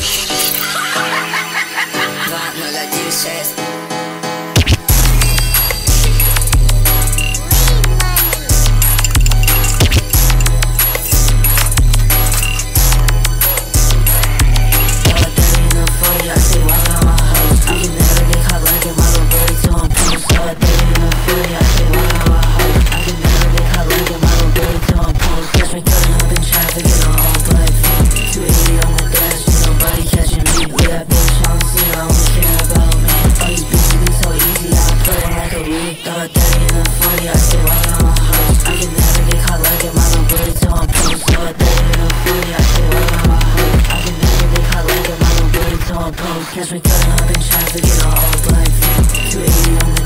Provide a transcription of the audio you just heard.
2, 0, 1, 6 Got that daddy in the 40, I see why I'm a I can never get caught like it, mama booty till I'm post Got it daddy in the 40, I see why I'm a I can never get caught like it, mama booty till I'm Catch me cutting up in traffic, get all black feet 280 on the